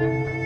Música